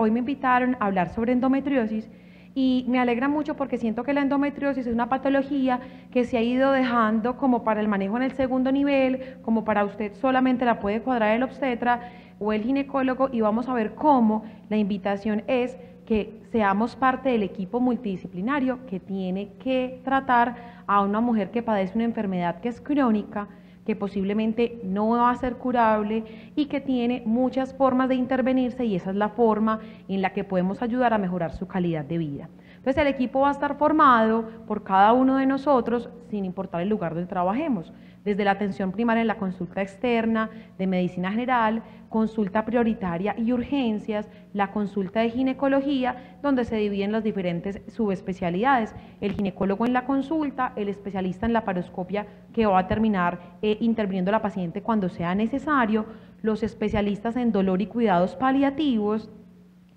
Hoy me invitaron a hablar sobre endometriosis y me alegra mucho porque siento que la endometriosis es una patología que se ha ido dejando como para el manejo en el segundo nivel, como para usted solamente la puede cuadrar el obstetra o el ginecólogo y vamos a ver cómo la invitación es que seamos parte del equipo multidisciplinario que tiene que tratar a una mujer que padece una enfermedad que es crónica, que posiblemente no va a ser curable y que tiene muchas formas de intervenirse y esa es la forma en la que podemos ayudar a mejorar su calidad de vida. Entonces el equipo va a estar formado por cada uno de nosotros sin importar el lugar donde trabajemos desde la atención primaria en la consulta externa de medicina general, consulta prioritaria y urgencias, la consulta de ginecología, donde se dividen las diferentes subespecialidades. El ginecólogo en la consulta, el especialista en la paroscopia que va a terminar eh, interviniendo la paciente cuando sea necesario, los especialistas en dolor y cuidados paliativos,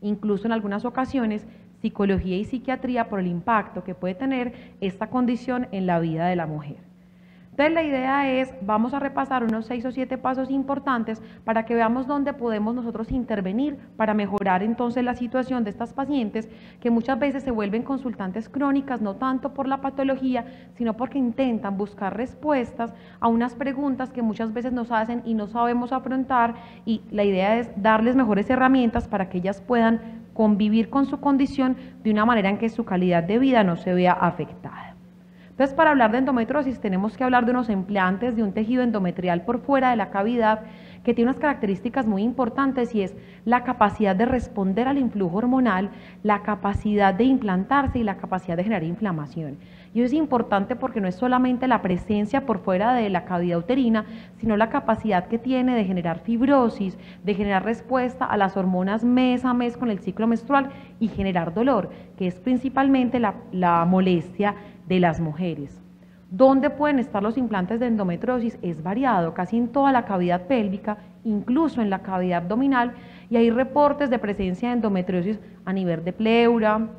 incluso en algunas ocasiones psicología y psiquiatría por el impacto que puede tener esta condición en la vida de la mujer. Entonces la idea es, vamos a repasar unos seis o siete pasos importantes para que veamos dónde podemos nosotros intervenir para mejorar entonces la situación de estas pacientes que muchas veces se vuelven consultantes crónicas, no tanto por la patología, sino porque intentan buscar respuestas a unas preguntas que muchas veces nos hacen y no sabemos afrontar y la idea es darles mejores herramientas para que ellas puedan convivir con su condición de una manera en que su calidad de vida no se vea afectada. Entonces, para hablar de endometriosis tenemos que hablar de unos implantes de un tejido endometrial por fuera de la cavidad que tiene unas características muy importantes y es la capacidad de responder al influjo hormonal, la capacidad de implantarse y la capacidad de generar inflamación. Y eso es importante porque no es solamente la presencia por fuera de la cavidad uterina, sino la capacidad que tiene de generar fibrosis, de generar respuesta a las hormonas mes a mes con el ciclo menstrual y generar dolor, que es principalmente la, la molestia de las mujeres. ¿Dónde pueden estar los implantes de endometriosis? Es variado, casi en toda la cavidad pélvica, incluso en la cavidad abdominal, y hay reportes de presencia de endometriosis a nivel de pleura,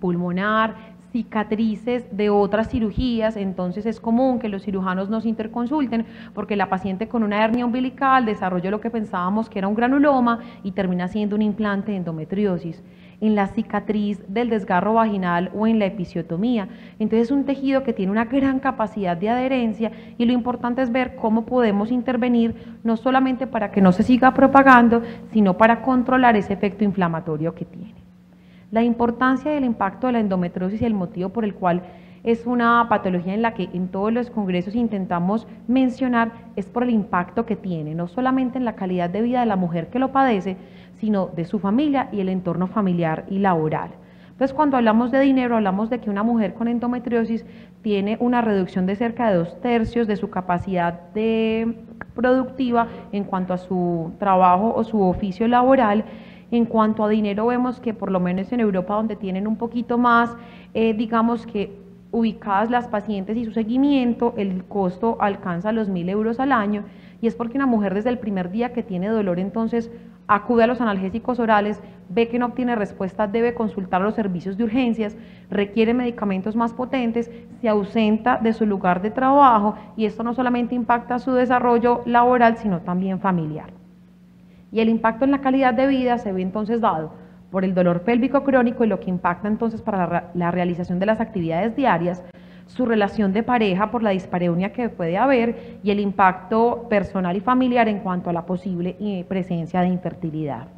pulmonar, cicatrices de otras cirugías, entonces es común que los cirujanos nos interconsulten porque la paciente con una hernia umbilical desarrolló lo que pensábamos que era un granuloma y termina siendo un implante de endometriosis en la cicatriz del desgarro vaginal o en la episiotomía. Entonces es un tejido que tiene una gran capacidad de adherencia y lo importante es ver cómo podemos intervenir no solamente para que no se siga propagando, sino para controlar ese efecto inflamatorio que tiene. La importancia del impacto de la endometriosis y el motivo por el cual es una patología en la que en todos los congresos intentamos mencionar es por el impacto que tiene, no solamente en la calidad de vida de la mujer que lo padece, sino de su familia y el entorno familiar y laboral. Entonces, cuando hablamos de dinero, hablamos de que una mujer con endometriosis tiene una reducción de cerca de dos tercios de su capacidad de productiva en cuanto a su trabajo o su oficio laboral. En cuanto a dinero, vemos que por lo menos en Europa, donde tienen un poquito más, eh, digamos que ubicadas las pacientes y su seguimiento, el costo alcanza los mil euros al año y es porque una mujer desde el primer día que tiene dolor entonces acude a los analgésicos orales, ve que no obtiene respuesta, debe consultar los servicios de urgencias, requiere medicamentos más potentes, se ausenta de su lugar de trabajo y esto no solamente impacta su desarrollo laboral, sino también familiar. Y el impacto en la calidad de vida se ve entonces dado por el dolor pélvico crónico y lo que impacta entonces para la, realización de las actividades diarias, su relación de pareja por la dispareunia que puede haber y el impacto personal y familiar en cuanto a la posible eh, presencia de infertilidad.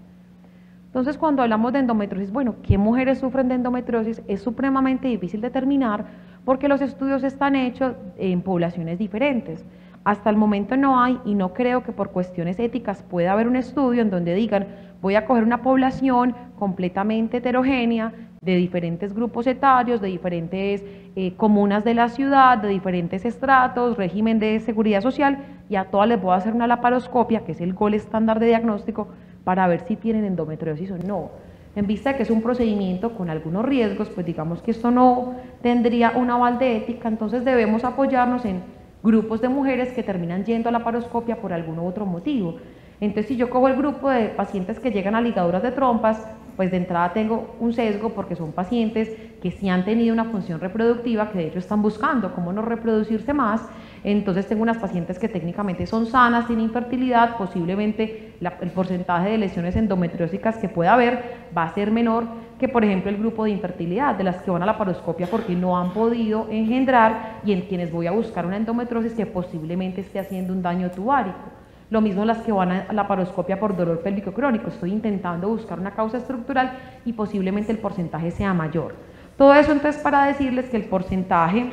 Entonces, cuando hablamos de endometriosis, bueno, ¿qué mujeres sufren de endometriosis? Es supremamente difícil determinar porque los estudios están hechos en poblaciones diferentes. Hasta el momento no hay y no creo que por cuestiones éticas pueda haber un estudio en donde digan voy a coger una población completamente heterogénea de diferentes grupos etarios, de diferentes eh, comunas de la ciudad, de diferentes estratos, régimen de seguridad social y a todas les voy a hacer una laparoscopia, que es el gol estándar de diagnóstico, para ver si tienen endometriosis o no. En vista de que es un procedimiento con algunos riesgos, pues digamos que esto no tendría un aval de ética, entonces debemos apoyarnos en grupos de mujeres que terminan yendo a la paroscopia por algún otro motivo. Entonces, si yo cojo el grupo de pacientes que llegan a ligaduras de trompas, pues de entrada tengo un sesgo porque son pacientes que sí han tenido una función reproductiva, que de hecho están buscando cómo no reproducirse más, Entonces tengo unas pacientes que técnicamente son sanas, sin infertilidad, posiblemente el porcentaje de lesiones endometriósicas que pueda haber va a ser menor que por ejemplo el grupo de infertilidad, de las que van a la paroscopia porque no han podido engendrar y en quienes voy a buscar una endometriosis que posiblemente esté haciendo un daño tubárico. Lo mismo las que van a la paroscopia por dolor pélvico crónico. Estoy intentando buscar una causa estructural y posiblemente el porcentaje sea mayor. Todo eso entonces para decirles que el porcentaje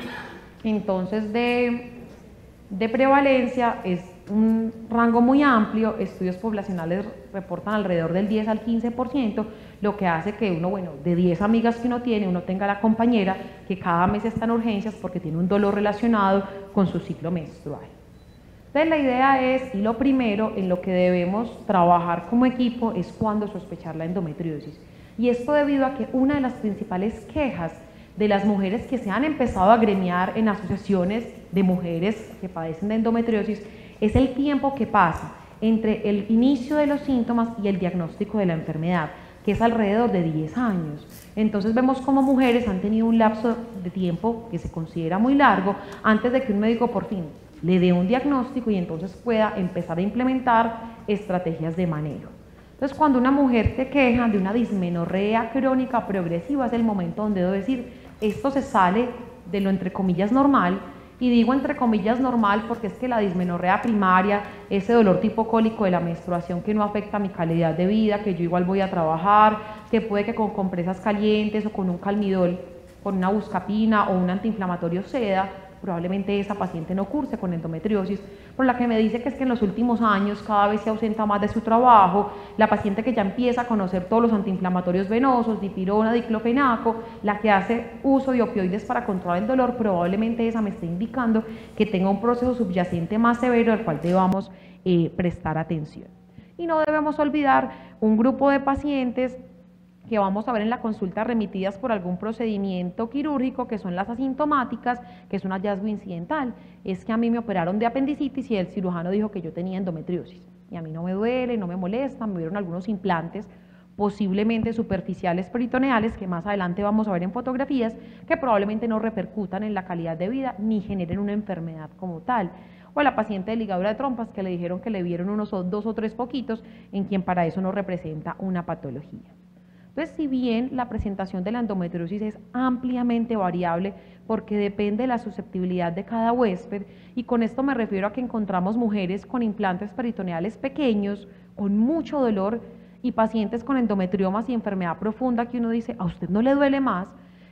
entonces de, de prevalencia es un rango muy amplio, estudios poblacionales reportan alrededor del 10 al 15%, lo que hace que uno, bueno, de 10 amigas que uno tiene, uno tenga la compañera que cada mes está en urgencias porque tiene un dolor relacionado con su ciclo menstrual. Entonces la idea es, y lo primero en lo que debemos trabajar como equipo es cuando sospechar la endometriosis. Y esto debido a que una de las principales quejas de las mujeres que se han empezado a gremiar en asociaciones de mujeres que padecen de endometriosis es el tiempo que pasa entre el inicio de los síntomas y el diagnóstico de la enfermedad, que es alrededor de 10 años. Entonces vemos como mujeres han tenido un lapso de tiempo que se considera muy largo antes de que un médico por fin le dé un diagnóstico y entonces pueda empezar a implementar estrategias de manejo. Entonces, cuando una mujer se queja de una dismenorrea crónica progresiva, es el momento donde debo decir, esto se sale de lo entre comillas normal y digo entre comillas normal porque es que la dismenorrea primaria, ese dolor tipo cólico de la menstruación que no afecta mi calidad de vida, que yo igual voy a trabajar, que puede que con compresas calientes o con un calmidol, con una buscapina o un antiinflamatorio seda, probablemente esa paciente no curse con endometriosis, por la que me dice que es que en los últimos años cada vez se ausenta más de su trabajo, la paciente que ya empieza a conocer todos los antiinflamatorios venosos, dipirona, diclofenaco, la que hace uso de opioides para controlar el dolor, probablemente esa me está indicando que tenga un proceso subyacente más severo al cual debamos eh, prestar atención. Y no debemos olvidar un grupo de pacientes que vamos a ver en la consulta remitidas por algún procedimiento quirúrgico, que son las asintomáticas, que es un hallazgo incidental. Es que a mí me operaron de apendicitis y el cirujano dijo que yo tenía endometriosis. Y a mí no me duele, no me molesta, me dieron algunos implantes posiblemente superficiales peritoneales, que más adelante vamos a ver en fotografías, que probablemente no repercutan en la calidad de vida ni generen una enfermedad como tal. O a la paciente de ligadura de trompas que le dijeron que le vieron unos dos o tres poquitos, en quien para eso no representa una patología. Entonces, si bien la presentación de la endometriosis es ampliamente variable porque depende de la susceptibilidad de cada huésped, y con esto me refiero a que encontramos mujeres con implantes peritoneales pequeños, con mucho dolor, y pacientes con endometriomas y enfermedad profunda que uno dice, a usted no le duele más,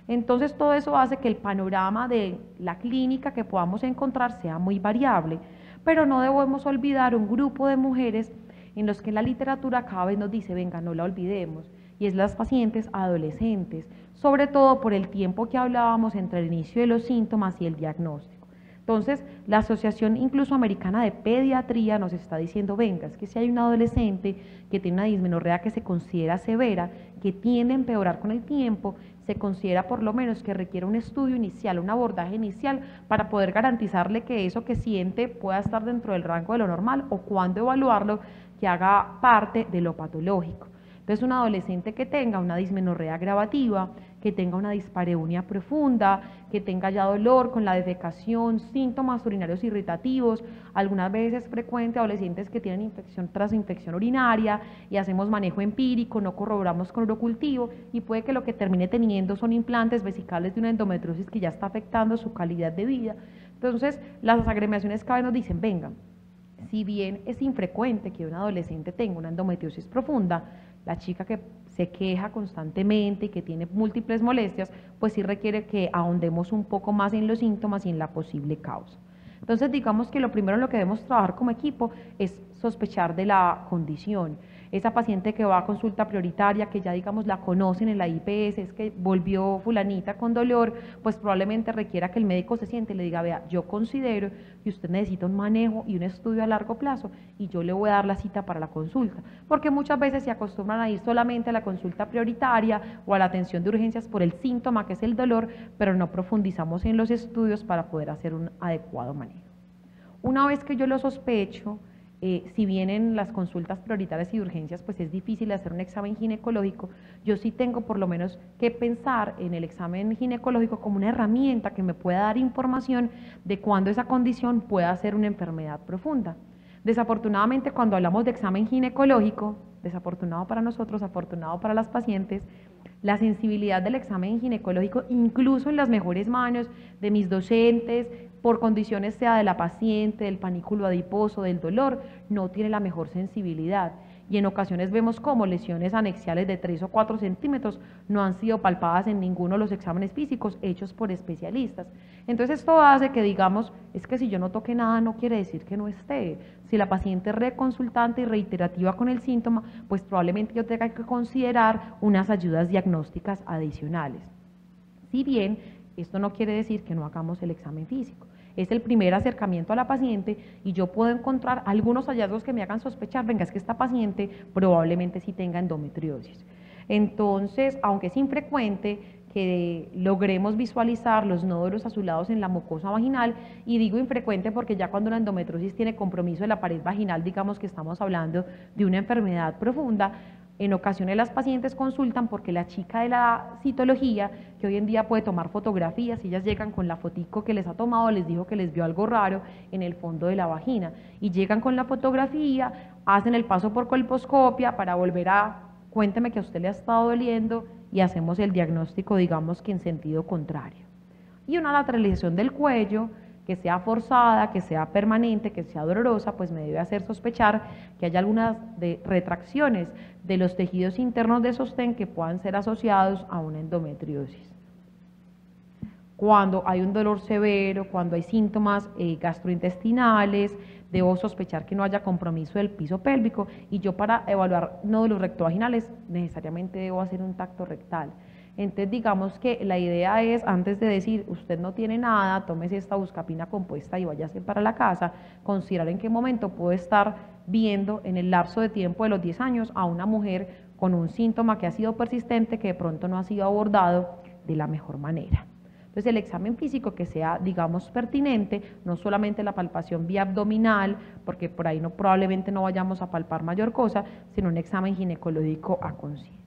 entonces todo eso hace que el panorama de la clínica que podamos encontrar sea muy variable, pero no debemos olvidar un grupo de mujeres en los que la literatura cada vez nos dice, venga, no la olvidemos, y es las pacientes adolescentes, sobre todo por el tiempo que hablábamos entre el inicio de los síntomas y el diagnóstico. Entonces, la Asociación incluso Americana de Pediatría nos está diciendo, venga, es que si hay un adolescente que tiene una dismenorrea que se considera severa, que tiende a empeorar con el tiempo, se considera por lo menos que requiere un estudio inicial, un abordaje inicial para poder garantizarle que eso que siente pueda estar dentro del rango de lo normal o cuando evaluarlo que haga parte de lo patológico. Entonces, un adolescente que tenga una dismenorrea gravativa, que tenga una dispareunia profunda, que tenga ya dolor con la defecación, síntomas urinarios irritativos, algunas veces es frecuente adolescentes que tienen infección tras infección urinaria y hacemos manejo empírico, no corroboramos con cultivo y puede que lo que termine teniendo son implantes vesicales de una endometriosis que ya está afectando su calidad de vida. Entonces, las agremiaciones cada vez nos dicen, venga, si bien es infrecuente que un adolescente tenga una endometriosis profunda, la chica que se queja constantemente y que tiene múltiples molestias, pues sí requiere que ahondemos un poco más en los síntomas y en la posible causa. Entonces, digamos que lo primero en lo que debemos trabajar como equipo es sospechar de la condición esa paciente que va a consulta prioritaria, que ya digamos la conocen en la IPS, es que volvió fulanita con dolor, pues probablemente requiera que el médico se siente y le diga, vea, yo considero que usted necesita un manejo y un estudio a largo plazo y yo le voy a dar la cita para la consulta, porque muchas veces se acostumbran a ir solamente a la consulta prioritaria o a la atención de urgencias por el síntoma que es el dolor, pero no profundizamos en los estudios para poder hacer un adecuado manejo. Una vez que yo lo sospecho, eh, si bien en las consultas prioritarias y urgencias pues es difícil hacer un examen ginecológico, yo sí tengo por lo menos que pensar en el examen ginecológico como una herramienta que me pueda dar información de cuándo esa condición pueda ser una enfermedad profunda. Desafortunadamente cuando hablamos de examen ginecológico, desafortunado para nosotros, afortunado para las pacientes, la sensibilidad del examen ginecológico, incluso en las mejores manos de mis docentes, por condiciones sea de la paciente, del panículo adiposo, del dolor, no tiene la mejor sensibilidad y en ocasiones vemos como lesiones anexiales de 3 o 4 centímetros no han sido palpadas en ninguno de los exámenes físicos hechos por especialistas. Entonces esto hace que digamos, es que si yo no toque nada no quiere decir que no esté. Si la paciente es reconsultante y reiterativa con el síntoma, pues probablemente yo tenga que considerar unas ayudas diagnósticas adicionales. Si bien esto no quiere decir que no hagamos el examen físico es el primer acercamiento a la paciente y yo puedo encontrar algunos hallazgos que me hagan sospechar, venga, es que esta paciente probablemente sí tenga endometriosis. Entonces, aunque es infrecuente que logremos visualizar los nódulos azulados en la mucosa vaginal, y digo infrecuente porque ya cuando la endometriosis tiene compromiso de la pared vaginal, digamos que estamos hablando de una enfermedad profunda, en ocasiones las pacientes consultan porque la chica de la citología, que hoy en día puede tomar fotografías, ellas llegan con la fotico que les ha tomado, les dijo que les vio algo raro en el fondo de la vagina y llegan con la fotografía, hacen el paso por colposcopia para volver a, cuénteme que a usted le ha estado doliendo y hacemos el diagnóstico, digamos que en sentido contrario. Y una lateralización del cuello, que sea forzada, que sea permanente, que sea dolorosa, pues me debe hacer sospechar que hay algunas retracciones de los tejidos internos de sostén que puedan ser asociados a una endometriosis. Cuando hay un dolor severo, cuando hay síntomas eh, gastrointestinales, debo sospechar que no haya compromiso del piso pélvico y yo para evaluar nódulos rectovaginales necesariamente debo hacer un tacto rectal. Entonces digamos que la idea es, antes de decir, usted no tiene nada, tómese esta buscapina compuesta y váyase para la casa, considerar en qué momento puede estar viendo en el lapso de tiempo de los 10 años a una mujer con un síntoma que ha sido persistente, que de pronto no ha sido abordado de la mejor manera. Entonces el examen físico que sea, digamos, pertinente, no solamente la palpación vía abdominal, porque por ahí probablemente no vayamos a palpar mayor cosa, sino un examen ginecológico a conciencia.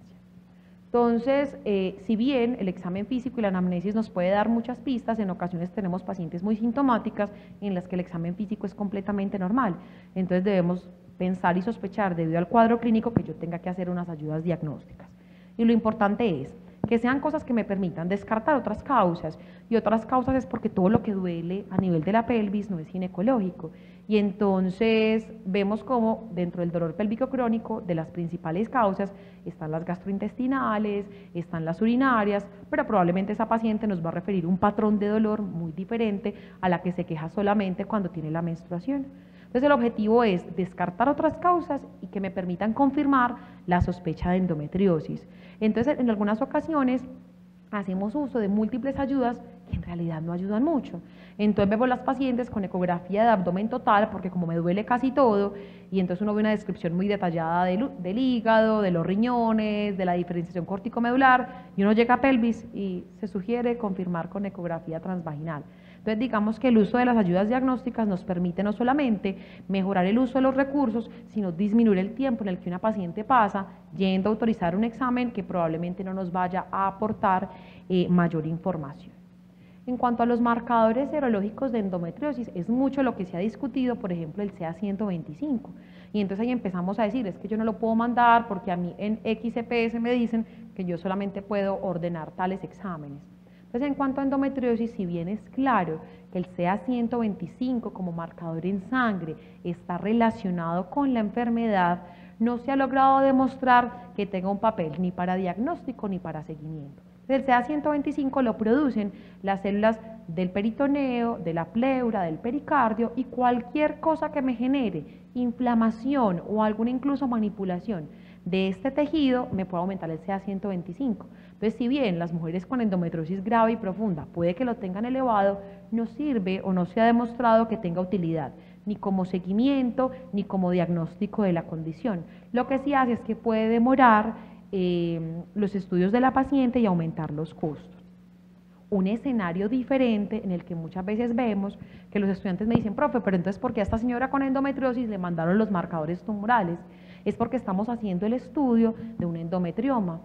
Entonces, eh, si bien el examen físico y la anamnesis nos puede dar muchas pistas, en ocasiones tenemos pacientes muy sintomáticas en las que el examen físico es completamente normal. Entonces debemos pensar y sospechar debido al cuadro clínico que yo tenga que hacer unas ayudas diagnósticas. Y lo importante es que sean cosas que me permitan descartar otras causas. Y otras causas es porque todo lo que duele a nivel de la pelvis no es ginecológico. Y entonces vemos como dentro del dolor pélvico crónico, de las principales causas, están las gastrointestinales, están las urinarias, pero probablemente esa paciente nos va a referir un patrón de dolor muy diferente a la que se queja solamente cuando tiene la menstruación. Entonces el objetivo es descartar otras causas y que me permitan confirmar la sospecha de endometriosis. Entonces en algunas ocasiones hacemos uso de múltiples ayudas que en realidad no ayudan mucho. Entonces vemos las pacientes con ecografía de abdomen total, porque como me duele casi todo, y entonces uno ve una descripción muy detallada del, hígado, de los riñones, de la diferenciación corticomedular, y uno llega a pelvis y se sugiere confirmar con ecografía transvaginal. Entonces, digamos que el uso de las ayudas diagnósticas nos permite no solamente mejorar el uso de los recursos, sino disminuir el tiempo en el que una paciente pasa yendo a autorizar un examen que probablemente no nos vaya a aportar eh, mayor información. En cuanto a los marcadores serológicos de endometriosis, es mucho lo que se ha discutido, por ejemplo, el CA125. Y entonces ahí empezamos a decir, es que yo no lo puedo mandar porque a mí en XCPS me dicen que yo solamente puedo ordenar tales exámenes. Entonces, en cuanto a endometriosis, si bien es claro que el CA125 como marcador en sangre está relacionado con la enfermedad, no se ha logrado demostrar que tenga un papel ni para diagnóstico ni para seguimiento. El CA125 lo producen las células del peritoneo, de la pleura, del pericardio y cualquier cosa que me genere inflamación o alguna incluso manipulación de este tejido me puede aumentar el CA125. Entonces, si bien las mujeres con endometriosis grave y profunda puede que lo tengan elevado, no sirve o no se ha demostrado que tenga utilidad, ni como seguimiento, ni como diagnóstico de la condición. Lo que sí hace es que puede demorar eh, los estudios de la paciente y aumentar los costos. un escenario diferente en el que muchas veces vemos que los estudiantes me dicen, profe, pero entonces ¿por qué a esta señora con endometriosis le mandaron los marcadores tumorales? Es porque estamos haciendo el estudio de un endometrioma.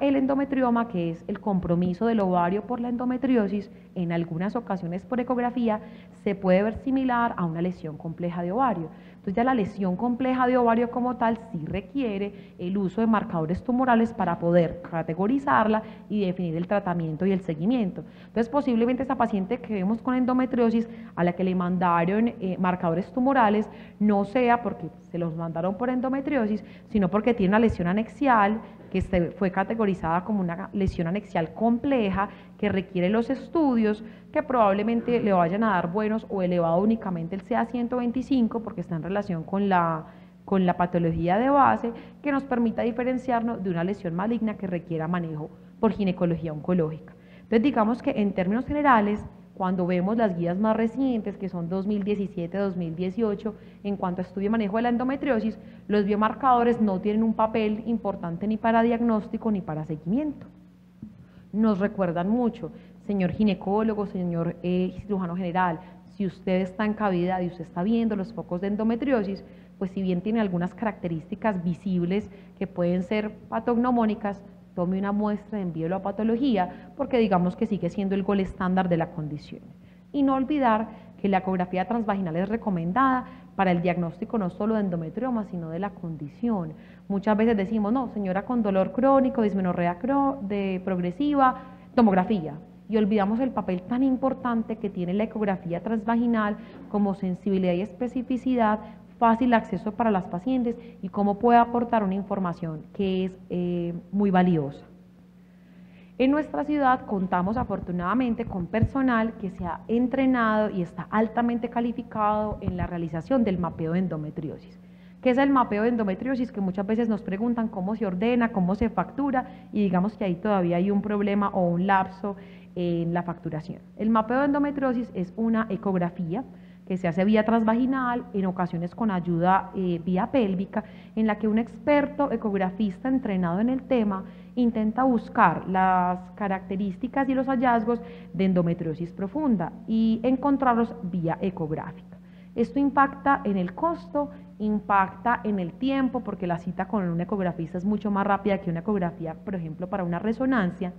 El endometrioma, que es el compromiso del ovario por la endometriosis, en algunas ocasiones por ecografía, se puede ver similar a una lesión compleja de ovario. Entonces ya la lesión compleja de ovario como tal sí requiere el uso de marcadores tumorales para poder categorizarla y definir el tratamiento y el seguimiento. Entonces posiblemente esa paciente que vemos con endometriosis a la que le mandaron eh, marcadores tumorales no sea porque se los mandaron por endometriosis, sino porque tiene una lesión anexial que fue categorizada como una lesión anexial compleja que requiere los estudios que probablemente le vayan a dar buenos o elevado únicamente el CA125 porque está en relación con la, con la patología de base que nos permita diferenciarnos de una lesión maligna que requiera manejo por ginecología oncológica. Entonces digamos que en términos generales cuando vemos las guías más recientes, que son 2017-2018, en cuanto a estudio y manejo de la endometriosis, los biomarcadores no tienen un papel importante ni para diagnóstico ni para seguimiento. Nos recuerdan mucho, señor ginecólogo, señor eh, cirujano general, si usted está en cavidad y usted está viendo los focos de endometriosis, pues si bien tiene algunas características visibles que pueden ser patognomónicas, tome una muestra, envíelo a patología, porque digamos que sigue siendo el gol estándar de la condición. Y no olvidar que la ecografía transvaginal es recomendada para el diagnóstico no solo de endometrioma, sino de la condición. Muchas veces decimos, no, señora con dolor crónico, dismenorrea progresiva, tomografía. Y olvidamos el papel tan importante que tiene la ecografía transvaginal como sensibilidad y especificidad fácil acceso para las pacientes y cómo puede aportar una información que es eh, muy valiosa. En nuestra ciudad contamos afortunadamente con personal que se ha entrenado y está altamente calificado en la realización del mapeo de endometriosis. ¿Qué es el mapeo de endometriosis? Que muchas veces nos preguntan cómo se ordena, cómo se factura y digamos que ahí todavía hay un problema o un lapso en la facturación. El mapeo de endometriosis es una ecografía que se hace vía transvaginal, en ocasiones con ayuda eh, vía pélvica, en la que un experto ecografista entrenado en el tema intenta buscar las características y los hallazgos de endometriosis profunda y encontrarlos vía ecográfica. Esto impacta en el costo, impacta en el tiempo, porque la cita con un ecografista es mucho más rápida que una ecografía, por ejemplo, para una resonancia,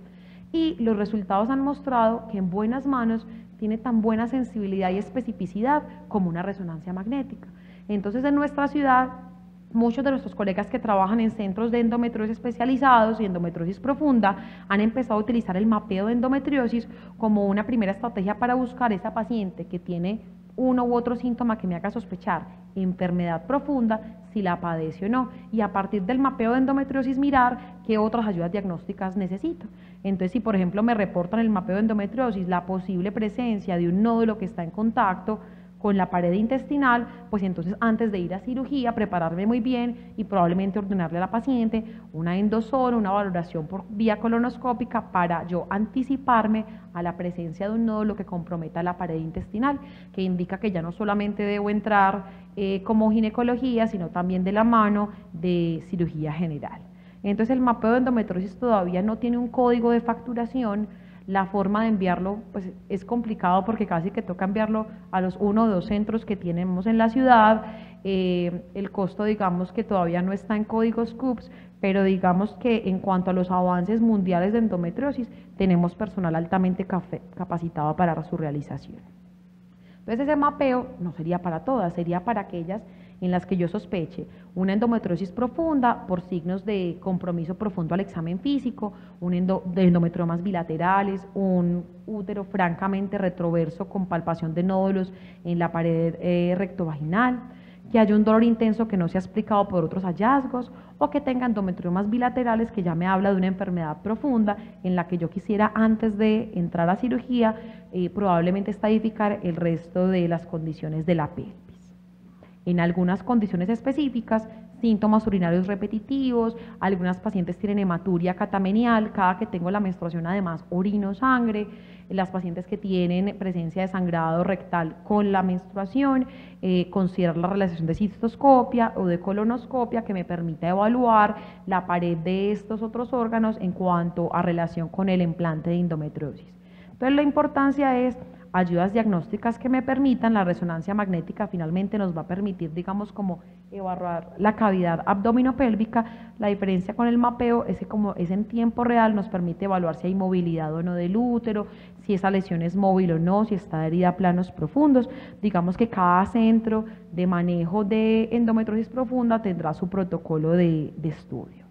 y los resultados han mostrado que en buenas manos tiene tan buena sensibilidad y especificidad como una resonancia magnética. Entonces en nuestra ciudad muchos de nuestros colegas que trabajan en centros de endometriosis especializados y endometriosis profunda han empezado a utilizar el mapeo de endometriosis como una primera estrategia para buscar esa paciente que tiene uno u otro síntoma que me haga sospechar enfermedad profunda, si la padece o no, y a partir del mapeo de endometriosis mirar qué otras ayudas diagnósticas necesito. Entonces, si por ejemplo me reportan el mapeo de endometriosis la posible presencia de un nódulo que está en contacto con la pared intestinal, pues entonces antes de ir a cirugía, prepararme muy bien y probablemente ordenarle a la paciente una endosona, una valoración por vía colonoscópica para yo anticiparme a la presencia de un nódulo que comprometa la pared intestinal, que indica que ya no solamente debo entrar eh, como ginecología, sino también de la mano de cirugía general. Entonces el mapeo de endometriosis todavía no tiene un código de facturación, la forma de enviarlo pues, es complicado porque casi que toca enviarlo a los uno o dos centros que tenemos en la ciudad. Eh, el costo, digamos que todavía no está en códigos CUPS, pero digamos que en cuanto a los avances mundiales de endometriosis, tenemos personal altamente capacitado para su realización. Entonces ese mapeo no sería para todas, sería para aquellas en las que yo sospeche una endometriosis profunda por signos de compromiso profundo al examen físico, un de endometriomas bilaterales, un útero francamente retroverso con palpación de nódulos en la pared eh, rectovaginal, que haya un dolor intenso que no se ha explicado por otros hallazgos o que tenga endometriomas bilaterales que ya me habla de una enfermedad profunda en la que yo quisiera antes de entrar a cirugía eh, probablemente estadificar el resto de las condiciones de la piel. En algunas condiciones específicas, síntomas urinarios repetitivos, algunas pacientes tienen hematuria catamenial, cada que tengo la menstruación además orino sangre, las pacientes que tienen presencia de sangrado rectal con la menstruación, eh, considerar la realización de cistoscopia o de colonoscopia que me permita evaluar la pared de estos otros órganos en cuanto a relación con el implante de endometriosis. Entonces la importancia es ayudas diagnósticas que me permitan, la resonancia magnética finalmente nos va a permitir, digamos, como evaluar la cavidad abdominopélvica. La diferencia con el mapeo es que como es en tiempo real, nos permite evaluar si hay movilidad o no del útero, si esa lesión es móvil o no, si está herida a planos profundos. Digamos que cada centro de manejo de endometriosis profunda tendrá su protocolo de, de estudio.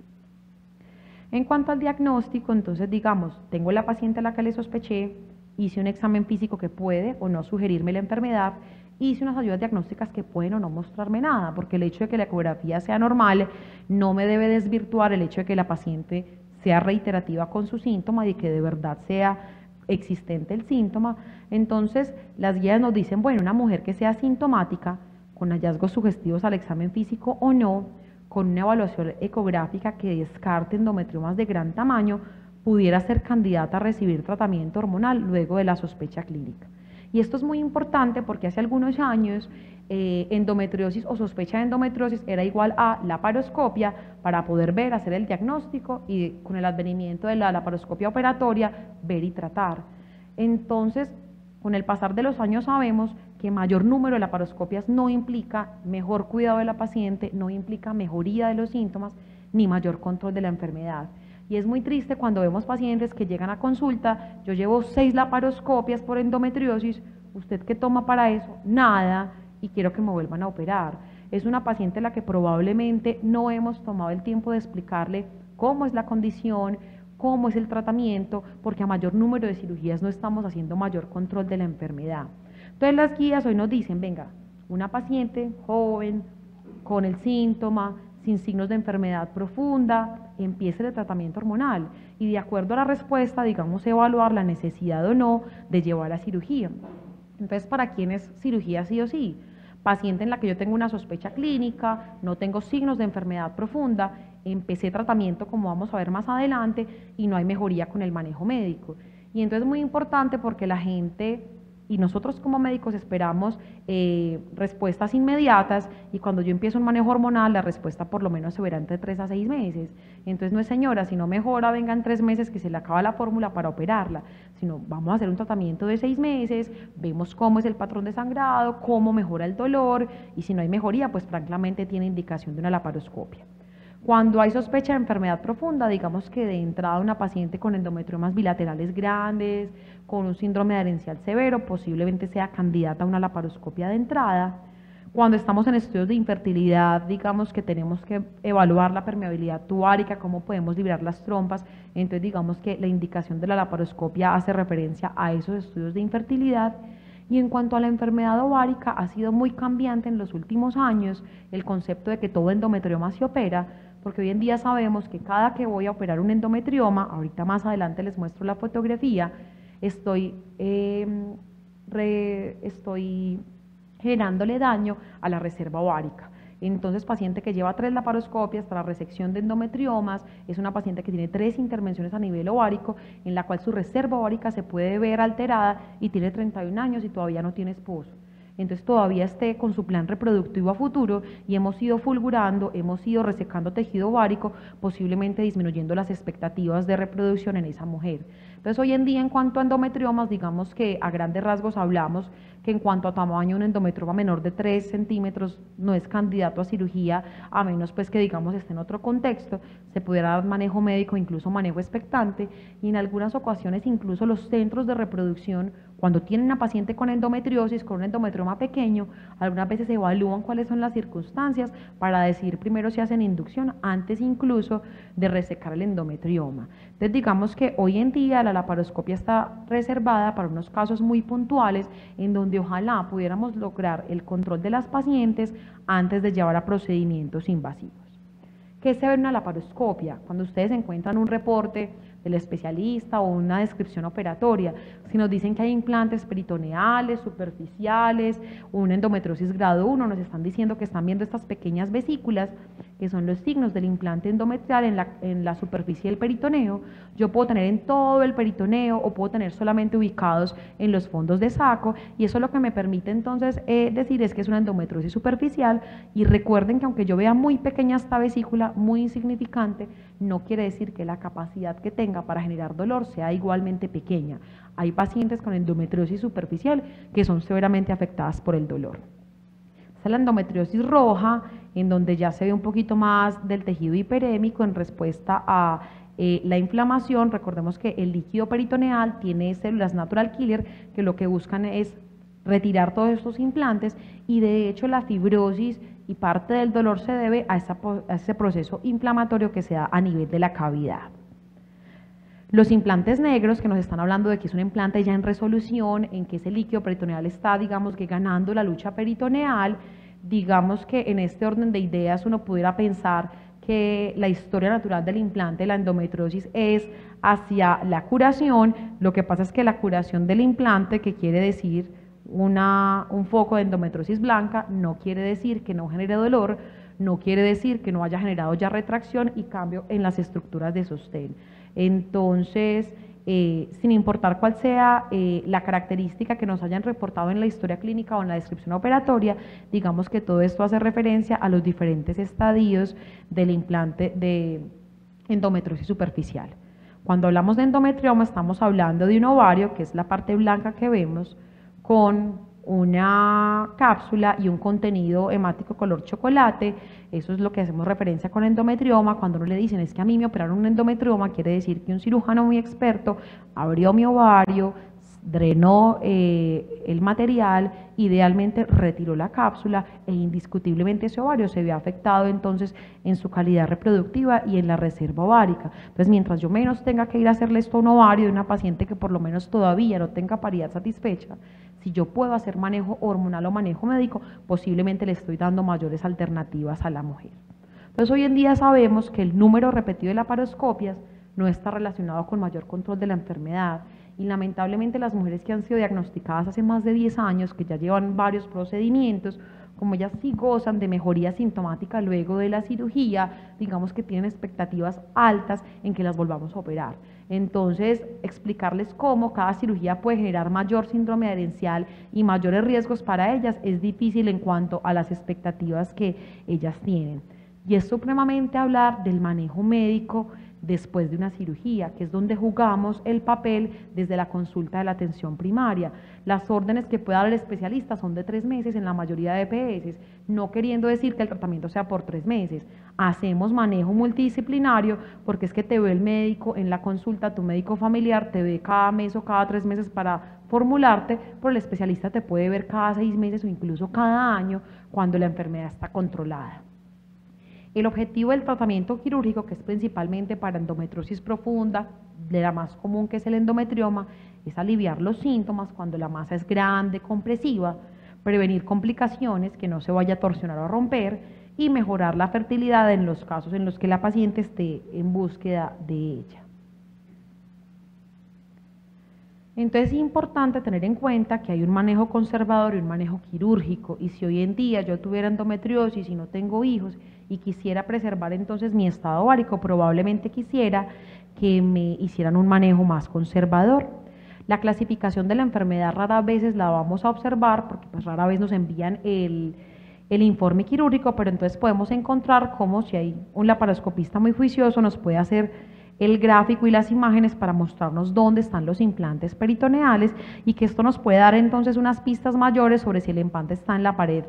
En cuanto al diagnóstico, entonces digamos, tengo la paciente a la que le sospeché, hice un examen físico que puede o no sugerirme la enfermedad, hice unas ayudas diagnósticas que pueden o no mostrarme nada, porque el hecho de que la ecografía sea normal no me debe desvirtuar el hecho de que la paciente sea reiterativa con su síntoma y que de verdad sea existente el síntoma. Entonces, las guías nos dicen, bueno, una mujer que sea sintomática, con hallazgos sugestivos al examen físico o no, con una evaluación ecográfica que descarte endometriomas de gran tamaño, pudiera ser candidata a recibir tratamiento hormonal luego de la sospecha clínica. Y esto es muy importante porque hace algunos años eh, endometriosis o sospecha de endometriosis era igual a la laparoscopia para poder ver, hacer el diagnóstico y con el advenimiento de la laparoscopia operatoria, ver y tratar. Entonces, con el pasar de los años sabemos que mayor número de laparoscopias no implica mejor cuidado de la paciente, no implica mejoría de los síntomas ni mayor control de la enfermedad. Y es muy triste cuando vemos pacientes que llegan a consulta, yo llevo seis laparoscopias por endometriosis, ¿usted qué toma para eso? Nada, y quiero que me vuelvan a operar. Es una paciente la que probablemente no hemos tomado el tiempo de explicarle cómo es la condición, cómo es el tratamiento, porque a mayor número de cirugías no estamos haciendo mayor control de la enfermedad. Entonces las guías hoy nos dicen, venga, una paciente joven, con el síntoma, sin signos de enfermedad profunda, empiece el tratamiento hormonal y de acuerdo a la respuesta, digamos, evaluar la necesidad o no de llevar a cirugía. Entonces, ¿para quién es cirugía sí o sí? Paciente en la que yo tengo una sospecha clínica, no tengo signos de enfermedad profunda, empecé tratamiento como vamos a ver más adelante y no hay mejoría con el manejo médico. Y entonces es muy importante porque la gente y nosotros como médicos esperamos eh, respuestas inmediatas y cuando yo empiezo un manejo hormonal la respuesta por lo menos se verá entre tres a seis meses. Entonces no es señora, si no mejora vengan tres meses que se le acaba la fórmula para operarla, sino vamos a hacer un tratamiento de seis meses, vemos cómo es el patrón de sangrado, cómo mejora el dolor y si no hay mejoría pues francamente tiene indicación de una laparoscopia. Cuando hay sospecha de enfermedad profunda, digamos que de entrada una paciente con endometriomas bilaterales grandes, con un síndrome de herencial severo, posiblemente sea candidata a una laparoscopia de entrada. Cuando estamos en estudios de infertilidad, digamos que tenemos que evaluar la permeabilidad tubárica, cómo podemos liberar las trompas, entonces digamos que la indicación de la laparoscopia hace referencia a esos estudios de infertilidad. Y en cuanto a la enfermedad ovárica, ha sido muy cambiante en los últimos años el concepto de que todo endometrioma se opera, porque hoy en día sabemos que cada que voy a operar un endometrioma, ahorita más adelante les muestro la fotografía, estoy, em, estoy generándole daño a la reserva ovárica. Entonces, paciente que lleva tres laparoscopias para resección de endometriomas, es una paciente que tiene tres intervenciones a nivel ovárico, en la cual su reserva ovárica se puede ver alterada y tiene 31 años y todavía no tiene esposo entonces todavía esté con su plan reproductivo a futuro y hemos ido fulgurando, hemos ido resecando tejido ovárico, posiblemente disminuyendo las expectativas de reproducción en esa mujer. Entonces hoy en día en cuanto a endometriomas, digamos que a grandes rasgos hablamos que en cuanto a tamaño un endometrioma menor de 3 centímetros no es candidato a cirugía, a menos pues que digamos esté en otro contexto, se pudiera dar manejo médico, incluso manejo expectante, y en algunas ocasiones incluso los centros de reproducción cuando tienen una paciente con endometriosis, con un endometrioma pequeño, algunas veces evalúan cuáles son las circunstancias para decidir primero si hacen inducción, antes incluso de resecar el endometrioma. Entonces digamos que hoy en día la laparoscopia está reservada para unos casos muy puntuales en donde ojalá pudiéramos lograr el control de las pacientes antes de llevar a procedimientos invasivos. ¿Qué se ve en una laparoscopia? Cuando ustedes encuentran un reporte del especialista o una descripción operatoria. Si nos dicen que hay implantes peritoneales, superficiales, una endometriosis grado 1, nos están diciendo que están viendo estas pequeñas vesículas, que son los signos del implante endometrial en la, en la superficie del peritoneo. Yo puedo tener en todo el peritoneo o puedo tener solamente ubicados en los fondos de saco y eso lo que me permite entonces eh, decir es que es una endometriosis superficial y recuerden que aunque yo vea muy pequeña esta vesícula, muy insignificante, no quiere decir que la capacidad que tenga para generar dolor sea igualmente pequeña. Hay pacientes con endometriosis superficial que son severamente afectadas por el dolor. Esta es la endometriosis roja, en donde ya se ve un poquito más del tejido hiperémico en respuesta a eh, la inflamación. Recordemos que el líquido peritoneal tiene células natural killer que lo que buscan es retirar todos estos implantes y de hecho la fibrosis y parte del dolor se debe a, ese proceso inflamatorio que se da a nivel de la cavidad. Los implantes negros, que nos están hablando de que es un implante ya en resolución, en que ese líquido peritoneal está, digamos que ganando la lucha peritoneal, digamos que en este orden de ideas uno pudiera pensar que la historia natural del implante, la endometriosis, es hacia la curación. Lo que pasa es que la curación del implante, que quiere decir un foco de endometriosis blanca no quiere decir que no genere dolor, no quiere decir que no haya generado ya retracción y cambio en las estructuras de sostén. Entonces, eh, sin importar cuál sea eh, la característica que nos hayan reportado en la historia clínica o en la descripción operatoria, digamos que todo esto hace referencia a los diferentes estadios del implante de endometriosis superficial. Cuando hablamos de endometrioma estamos hablando de un ovario, que es la parte blanca que vemos, con una cápsula y un contenido hemático color chocolate. Eso es lo que hacemos referencia con endometrioma. Cuando uno le dicen es que a mí me operaron un endometrioma, quiere decir que un cirujano muy experto abrió mi ovario, drenó eh, el material, idealmente retiró la cápsula e indiscutiblemente ese ovario se ve afectado entonces en su calidad reproductiva y en la reserva ovárica. Entonces, mientras yo menos tenga que ir a hacerle esto a un ovario de una paciente que por lo menos todavía no tenga paridad satisfecha, si yo puedo hacer manejo hormonal o manejo médico, posiblemente le estoy dando mayores alternativas a la mujer. Entonces, hoy en día sabemos que el número repetido de laparoscopias no está relacionado con mayor control de la enfermedad y lamentablemente las mujeres que han sido diagnosticadas hace más de 10 años, que ya llevan varios procedimientos, como ellas sí gozan de mejoría sintomática luego de la cirugía, digamos que tienen expectativas altas en que las volvamos a operar. Entonces, explicarles cómo cada cirugía puede generar mayor síndrome adherencial y mayores riesgos para ellas es difícil en cuanto a las expectativas que ellas tienen. Y es supremamente hablar del manejo médico después de una cirugía, que es donde jugamos el papel desde la consulta de la atención primaria. Las órdenes que puede dar el especialista son de tres meses en la mayoría de EPS, no queriendo decir que el tratamiento sea por tres meses. Hacemos manejo multidisciplinario porque es que te ve el médico en la consulta, tu médico familiar te ve cada mes o cada tres meses para formularte, pero el especialista te puede ver cada seis meses o incluso cada año cuando la enfermedad está controlada. El objetivo del tratamiento quirúrgico, que es principalmente para endometriosis profunda, de la más común que es el endometrioma, es aliviar los síntomas cuando la masa es grande, compresiva, prevenir complicaciones, que no se vaya a torsionar o a romper y mejorar la fertilidad en los casos en los que la paciente esté en búsqueda de ella. Entonces es importante tener en cuenta que hay un manejo conservador y un manejo quirúrgico y si hoy en día yo tuviera endometriosis y no tengo hijos y quisiera preservar entonces mi estado ovárico, probablemente quisiera que me hicieran un manejo más conservador. La clasificación de la enfermedad rara veces la vamos a observar porque pues rara vez nos envían el, el informe quirúrgico, pero entonces podemos encontrar como si hay un laparoscopista muy juicioso nos puede hacer el gráfico y las imágenes para mostrarnos dónde están los implantes peritoneales y que esto nos puede dar entonces unas pistas mayores sobre si el implante está en la pared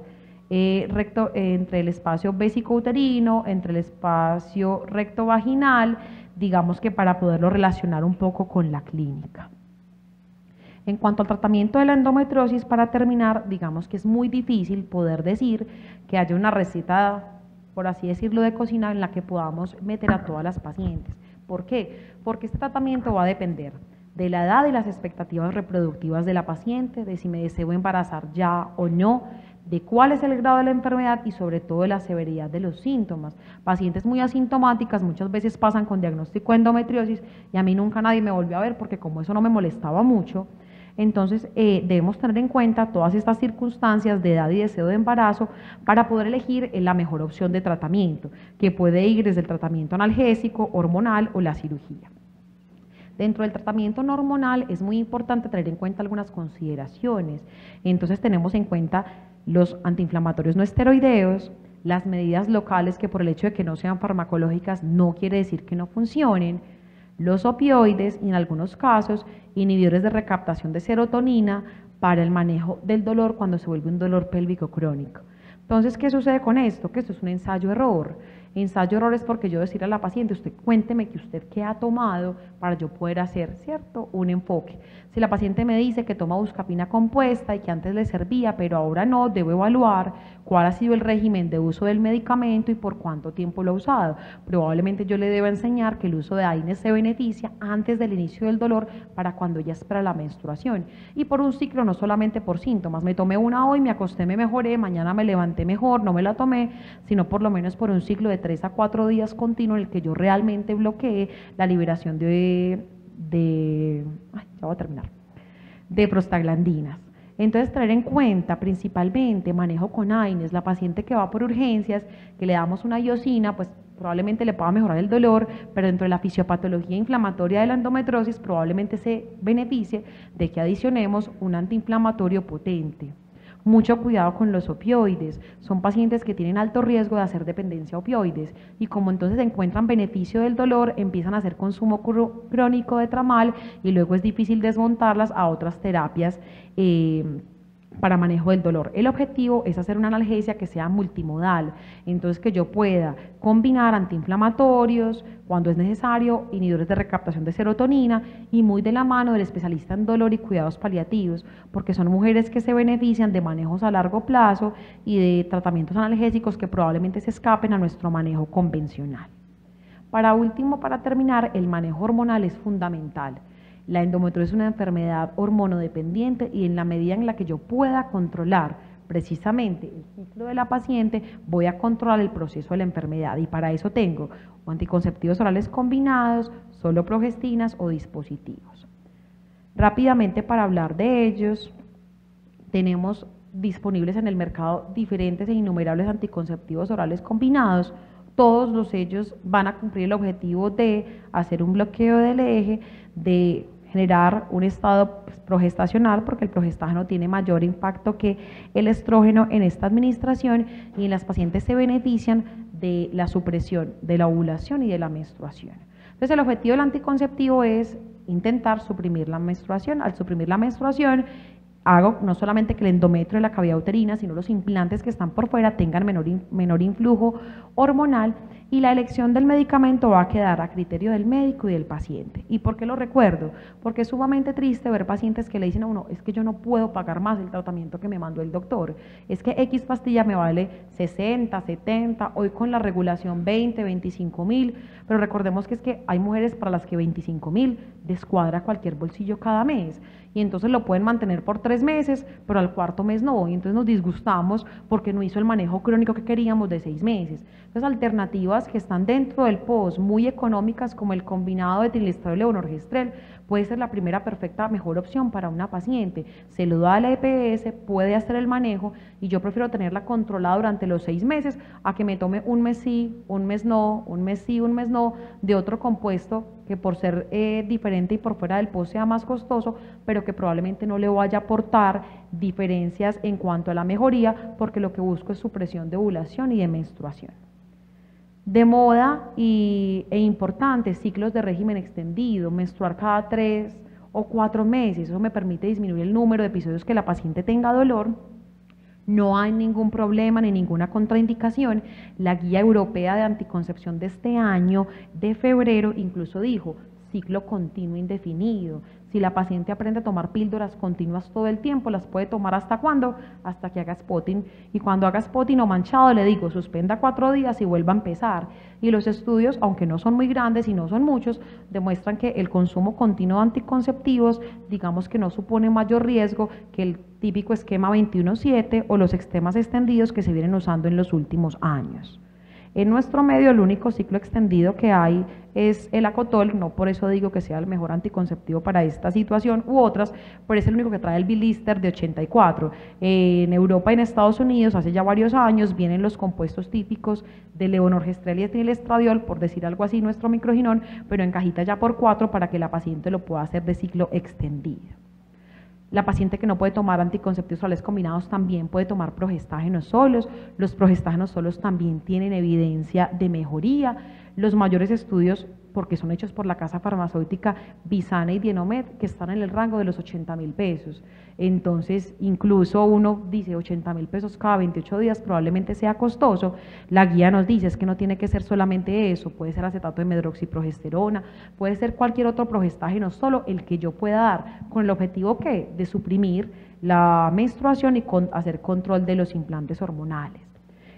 eh, recto, entre el espacio uterino entre el espacio recto vaginal, digamos que para poderlo relacionar un poco con la clínica. En cuanto al tratamiento de la endometriosis, para terminar, digamos que es muy difícil poder decir que haya una receta, por así decirlo, de cocina en la que podamos meter a todas las pacientes. ¿Por qué? Porque este tratamiento va a depender de la edad y las expectativas reproductivas de la paciente, de si me deseo embarazar ya o no, de cuál es el grado de la enfermedad y sobre todo de la severidad de los síntomas. Pacientes muy asintomáticas muchas veces pasan con diagnóstico de endometriosis y a mí nunca nadie me volvió a ver porque como eso no me molestaba mucho, entonces eh, debemos tener en cuenta todas estas circunstancias de edad y deseo de embarazo para poder elegir la mejor opción de tratamiento, que puede ir desde el tratamiento analgésico, hormonal o la cirugía. Dentro del tratamiento no hormonal es muy importante tener en cuenta algunas consideraciones. Entonces tenemos en cuenta los antiinflamatorios no esteroideos, las medidas locales que por el hecho de que no sean farmacológicas no quiere decir que no funcionen, los opioides y en algunos casos inhibidores de recaptación de serotonina para el manejo del dolor cuando se vuelve un dolor pélvico crónico. Entonces, ¿qué sucede con esto? Que esto es un ensayo-error. Ensayo-error es porque yo decir a la paciente, usted cuénteme que usted qué ha tomado para yo poder hacer, ¿cierto? Un enfoque. Si la paciente me dice que toma buscapina compuesta y que antes le servía, pero ahora no, debo evaluar cuál ha sido el régimen de uso del medicamento y por cuánto tiempo lo ha usado. Probablemente yo le deba enseñar que el uso de AINES se beneficia antes del inicio del dolor para cuando ya espera la menstruación. Y por un ciclo, no solamente por síntomas. Me tomé una hoy, me acosté, me mejoré, mañana me levanté mejor, no me la tomé, sino por lo menos por un ciclo de tres a cuatro días continuo en el que yo realmente bloqueé la liberación de de, ya voy a terminar, de prostaglandinas. Entonces, traer en cuenta principalmente manejo con AINES, la paciente que va por urgencias, que le damos una iosina, pues probablemente le pueda mejorar el dolor, pero dentro de la fisiopatología inflamatoria de la endometriosis probablemente se beneficie de que adicionemos un antiinflamatorio potente. Mucho cuidado con los opioides. Son pacientes que tienen alto riesgo de hacer dependencia a opioides y como entonces encuentran beneficio del dolor, empiezan a hacer consumo crónico de tramal y luego es difícil desmontarlas a otras terapias. Eh, para manejo del dolor. El objetivo es hacer una analgesia que sea multimodal, entonces que yo pueda combinar antiinflamatorios cuando es necesario, inhibidores de recaptación de serotonina y muy de la mano del especialista en dolor y cuidados paliativos, porque son mujeres que se benefician de manejos a largo plazo y de tratamientos analgésicos que probablemente se escapen a nuestro manejo convencional. Para último, para terminar, el manejo hormonal es fundamental. La endometriosis es una enfermedad hormonodependiente y en la medida en la que yo pueda controlar precisamente el ciclo de la paciente, voy a controlar el proceso de la enfermedad y para eso tengo anticonceptivos orales combinados, solo progestinas o dispositivos. Rápidamente para hablar de ellos, tenemos disponibles en el mercado diferentes e innumerables anticonceptivos orales combinados. Todos los ellos van a cumplir el objetivo de hacer un bloqueo del eje, de generar un estado progestacional, porque el progestágeno tiene mayor impacto que el estrógeno en esta administración y en las pacientes se benefician de la supresión de la ovulación y de la menstruación. Entonces el objetivo del anticonceptivo es intentar suprimir la menstruación. Al suprimir la menstruación, hago no solamente que el endometrio de la cavidad uterina, sino los implantes que están por fuera tengan menor, menor influjo hormonal y la elección del medicamento va a quedar a criterio del médico y del paciente. ¿Y por qué lo recuerdo? Porque es sumamente triste ver pacientes que le dicen a uno, es que yo no puedo pagar más el tratamiento que me mandó el doctor, es que X pastilla me vale 60, 70, hoy con la regulación 20, 25 mil, pero recordemos que es que hay mujeres para las que 25 mil descuadra cualquier bolsillo cada mes y entonces lo pueden mantener por tres meses, pero al cuarto mes no, y entonces nos disgustamos porque no hizo el manejo crónico que queríamos de seis meses. Entonces, alternativas que están dentro del POS, muy económicas, como el combinado de trilistrol y levonorgestrel, puede ser la primera perfecta mejor opción para una paciente. Se lo da a la EPS, puede hacer el manejo y yo prefiero tenerla controlada durante los seis meses a que me tome un mes sí, un mes no, un mes sí, un mes no, de otro compuesto que por ser eh, diferente y por fuera del POS sea más costoso, pero que probablemente no le vaya a aportar diferencias en cuanto a la mejoría, porque lo que busco es supresión de ovulación y de menstruación. De moda y, e importante, ciclos de régimen extendido, menstruar cada tres o cuatro meses, eso me permite disminuir el número de episodios que la paciente tenga dolor no hay ningún problema ni ninguna contraindicación. La guía europea de anticoncepción de este año, de febrero, incluso dijo ciclo continuo indefinido. Si la paciente aprende a tomar píldoras continuas todo el tiempo, las puede tomar hasta cuándo? Hasta que haga spotting. Y cuando haga spotting o manchado, le digo, suspenda cuatro días y vuelva a empezar. Y los estudios, aunque no son muy grandes y no son muchos, demuestran que el consumo continuo de anticonceptivos, digamos que no supone mayor riesgo que el típico esquema 21-7 o los esquemas extendidos que se vienen usando en los últimos años. En nuestro medio el único ciclo extendido que hay es el acotol, no por eso digo que sea el mejor anticonceptivo para esta situación u otras, pero es el único que trae el bilister de 84. en Europa y en Estados Unidos hace ya varios años vienen los compuestos típicos de levonorgestrel y etinilestradiol, por decir algo así, nuestro microginón, pero en cajita ya por cuatro para que la paciente lo pueda hacer de ciclo extendido. La paciente que no puede tomar anticonceptivos orales combinados también puede tomar progestágenos solos. Los progestágenos solos también tienen evidencia de mejoría. Los mayores estudios porque son hechos por la casa farmacéutica Visana y Dienomed, que están en el rango de los 80 mil pesos. Entonces, incluso uno dice 80 mil pesos cada 28 días, probablemente sea costoso. La guía nos dice es que no tiene que ser solamente eso, puede ser acetato de medroxiprogesterona, puede ser cualquier otro progestágeno, solo el que yo pueda dar, con el objetivo que de suprimir la menstruación y hacer control de los implantes hormonales.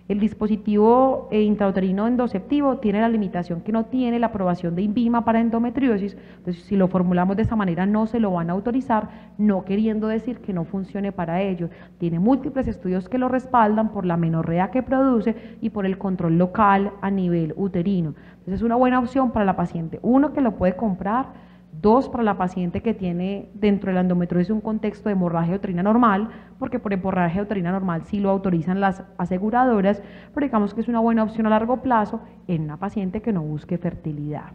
El dispositivo eh, intrauterino endoceptivo tiene la limitación que no tiene la aprobación de INVIMA para endometriosis, entonces si lo formulamos de esa manera no se lo van a autorizar, no queriendo decir que no funcione para ello. Tiene múltiples estudios que lo respaldan por la menorrea que produce y por el control local a nivel uterino. Entonces es una buena opción para la paciente. Uno que lo puede comprar Dos, para la paciente que tiene dentro de la endometriosis un contexto de hemorragia uterina normal, porque por hemorragia uterina normal sí lo autorizan las aseguradoras, pero digamos que es una buena opción a largo plazo en una paciente que no busque fertilidad.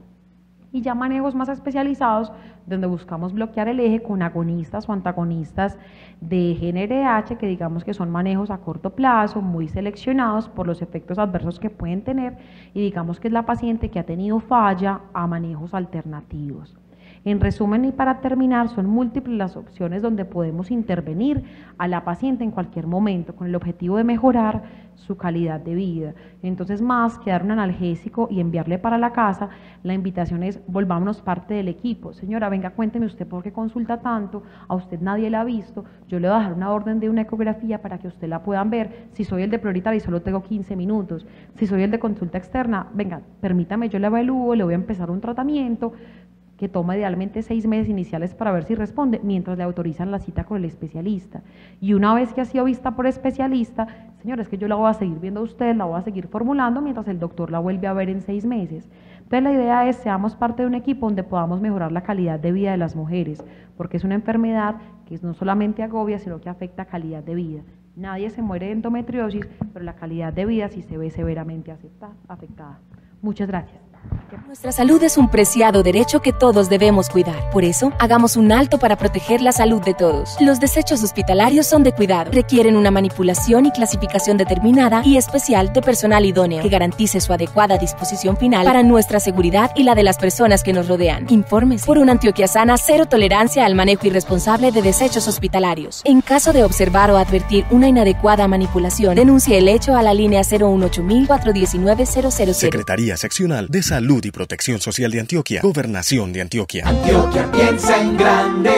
Y ya manejos más especializados, donde buscamos bloquear el eje con agonistas o antagonistas de GNRH, que digamos que son manejos a corto plazo, muy seleccionados por los efectos adversos que pueden tener, y digamos que es la paciente que ha tenido falla a manejos alternativos. En resumen y para terminar, son múltiples las opciones donde podemos intervenir a la paciente en cualquier momento con el objetivo de mejorar su calidad de vida. Entonces, más que dar un analgésico y enviarle para la casa, la invitación es volvámonos parte del equipo. Señora, venga, cuénteme usted por qué consulta tanto, a usted nadie la ha visto, yo le voy a dejar una orden de una ecografía para que usted la puedan ver. Si soy el de prioritario y solo tengo 15 minutos, si soy el de consulta externa, venga, permítame, yo le evalúo, le voy a empezar un tratamiento, que toma idealmente seis meses iniciales para ver si responde, mientras le autorizan la cita con el especialista. Y una vez que ha sido vista por especialista, señores, que yo la voy a seguir viendo a usted, la voy a seguir formulando mientras el doctor la vuelve a ver en seis meses. Entonces la idea es seamos parte de un equipo donde podamos mejorar la calidad de vida de las mujeres, porque es una enfermedad que no solamente agobia, sino que afecta calidad de vida. Nadie se muere de endometriosis, pero la calidad de vida sí se ve severamente afectada. Muchas gracias. Nuestra salud es un preciado derecho que todos debemos cuidar. Por eso, hagamos un alto para proteger la salud de todos. Los desechos hospitalarios son de cuidado. Requieren una manipulación y clasificación determinada y especial de personal idóneo que garantice su adecuada disposición final para nuestra seguridad y la de las personas que nos rodean. Informes por una Antioquia sana, cero tolerancia al manejo irresponsable de desechos hospitalarios. En caso de observar o advertir una inadecuada manipulación, denuncie el hecho a la línea 018 419 000. Secretaría Seccional de Salud y Protección Social de Antioquia, Gobernación de Antioquia. Antioquia piensa en grande.